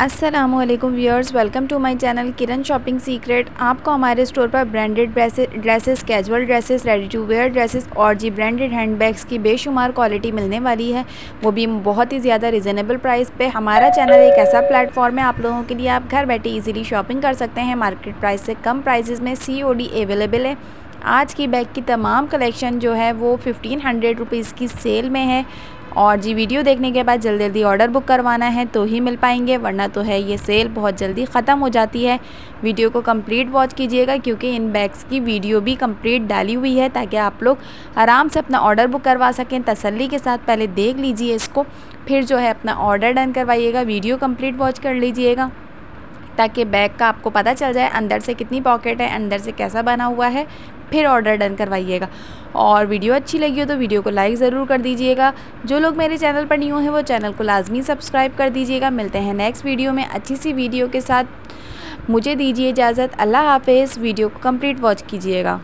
Aslam viewers welcome to my channel Kiran shopping secret आपको हमारे store पर branded dresses casual dresses ready to wear dresses और जी branded handbags की बेशुमार क्वालिटी मिलने वाली है। वो भी बहुत ही ज़्यादा रिजनेबल प्राइस पे। हमारा चैनल एक ऐसा प्लेटफॉर्म है आप लोगों के लिए आप घर बैठे ईजिली शॉपिंग कर सकते हैं। मार्केट प्राइस से कम प्राइजेज़ में सीओडी अवेलेबल है। आज की बैग की तमाम कलेक्शन जो है वो फिफ्टीन हंड्रेड रुपीज़ की सेल में है। और जी वीडियो देखने के बाद जल्दी जल्दी ऑर्डर बुक करवाना है तो ही मिल पाएँगे, वरना तो है ये सेल बहुत जल्दी ख़त्म हो जाती है। वीडियो को कंप्लीट वॉच कीजिएगा, क्योंकि इन बैग्स की वीडियो भी कंप्लीट डाली हुई है, ताकि आप लोग आराम से अपना ऑर्डर बुक करवा सकें। तसल्ली के साथ पहले देख लीजिए इसको, फिर जो है अपना ऑर्डर डन करवाइएगा वीडियो कंप्लीट वॉच कर लीजिएगा। ताकि बैग का आपको पता चल जाए अंदर से कितनी पॉकेट है, अंदर से कैसा बना हुआ है, फिर ऑर्डर डन करवाइएगा। और वीडियो अच्छी लगी हो तो वीडियो को लाइक ज़रूर कर दीजिएगा। जो लोग मेरे चैनल पर न्यू हैं, वो चैनल को लाजमी सब्सक्राइब कर दीजिएगा। मिलते हैं नेक्स्ट वीडियो में अच्छी सी वीडियो के साथ। मुझे दीजिए इजाज़त, अल्लाह हाफिज़। वीडियो को कंप्लीट वॉच कीजिएगा।